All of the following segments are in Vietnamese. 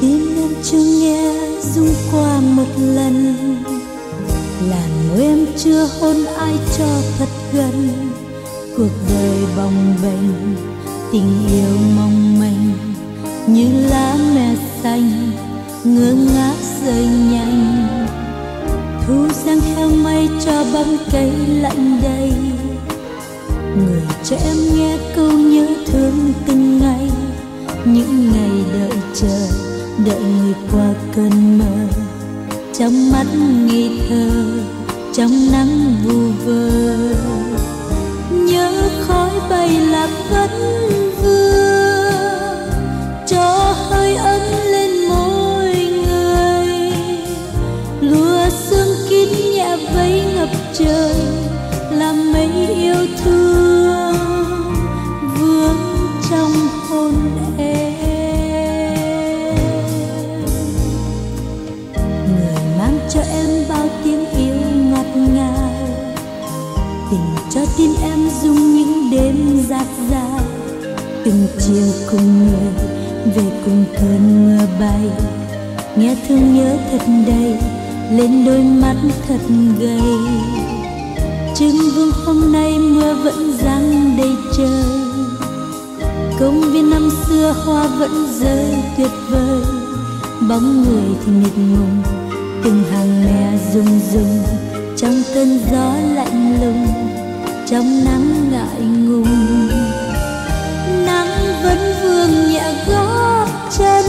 tim em chưa nghe rung qua một lần. Là môi em chưa hôn, ai cho thật gần? Cuộc đời bồng bềnh, tình yêu mong manh. Như lá me xanh ngơ ngác rơi nhanh. Thu sang theo mây cho bóng cây lạnh đầy. Người cho em nghe câu nhớ thương từng ngày. Những ngày đợi chờ đợi người qua cơn mơ. Trong mắt nghi thơ, trong nắng vu vơ. Nhớ khói bay lạc vẫn vương, cho hơi ấm lên môi người. Lùa sương kín nhẹ vây ngập trời cho em bao tiếng yêu ngọt ngào. Tình cho tim em dung những đêm giạt dào từng chiều cùng người, về cùng cơn mưa bay. Nghe thương nhớ thật đầy, lên đôi mắt thật gầy. Trưng vương hôm nay mưa vẫn giăng đầy trời. Công viên năm xưa hoa vẫn rơi tuyệt vời. Bóng người thì mịt mùng từng hàng me rung trong cơn gió lạnh lùng, trong nắng ngại ngùng. Nắng vẫn vương nhẹ gót chân,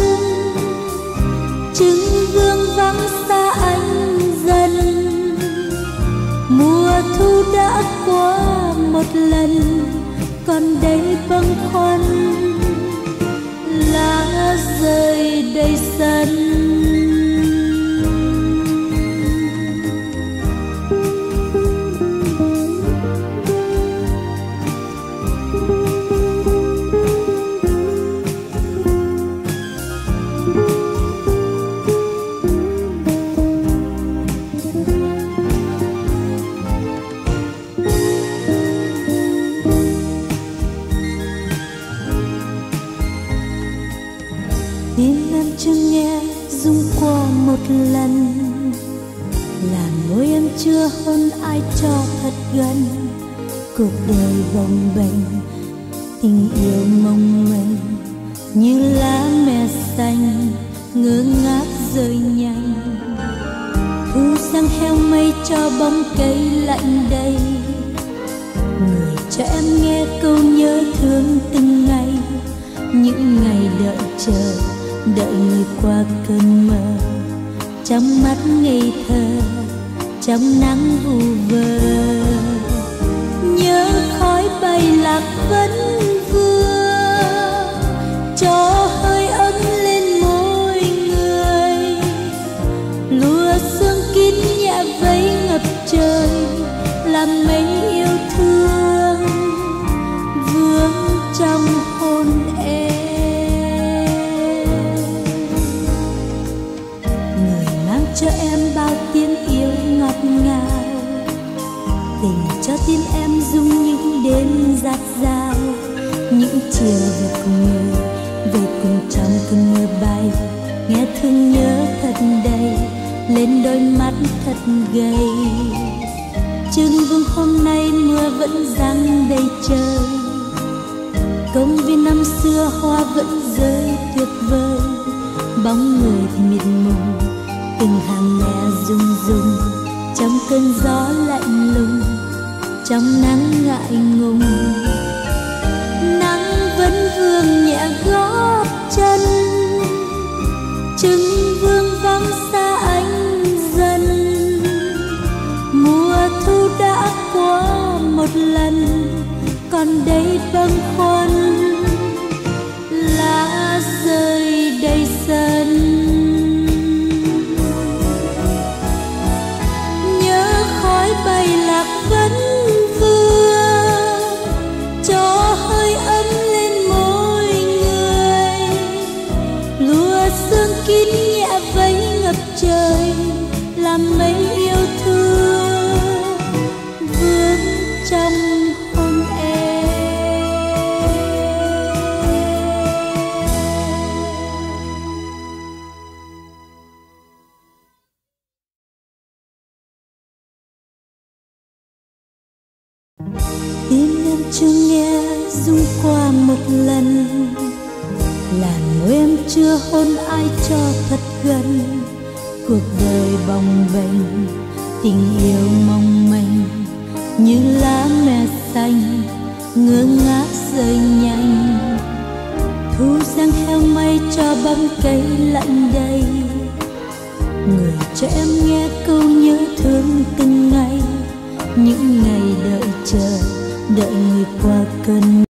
trứng vương vắng xa anh dần. Mùa thu đã qua một lần tim em chưa nghe rung qua một lần. Là môi em chưa hôn ai cho thật gần. Cuộc đời bồng bềnh, tình yêu mong manh. Như lá me xanh, ngơ ngác rơi nhanh. Thu sang heo mây cho bóng cây lạnh đầy. Người cho em nghe câu nhớ thương từng ngày. Những ngày đợi chờ đợi người qua cơn mơ. Trong mắt ngây thơ, trong nắng vu vơ. Nhớ khói bay lạc vẫn vương, cho hơi ấm lên môi người. Lùa sương kín nhẹ vây ngập trời, làm mấy yêu thương. Vương trong cho em bao tiếng yêu ngọt ngào. Tình cho tim em dung những đêm giặt dao, những chiều về cùng người về cùng trong cơn mưa bay. Nghe thương nhớ thật đầy lên đôi mắt thật gầy. Trưng vương hôm nay mưa vẫn giăng đầy trời. Công viên năm xưa hoa vẫn rơi tuyệt vời. Bóng người thì mịt mùng từng hàng nghe rung rung, trong cơn gió lạnh lùng, trong nắng ngại ngùng. Nắng vẫn vương nhẹ gót chân trứng vương vắng xa anh dần. Mùa thu đã qua một lần, còn đây bâng khuâng làm mấy yêu thương vướng trong hôn em. Tim em chưa nghe rung qua một lần là môi em chưa hôn ai cho thật gần cuộc đời bồng bềnh, tình yêu mong manh, như lá me xanh ngơ ngác rơi nhanh. Thu sang theo mây cho bóng cây lạnh đầy. Người cho em nghe câu nhớ thương từng ngày, những ngày đợi chờ đợi người qua cơn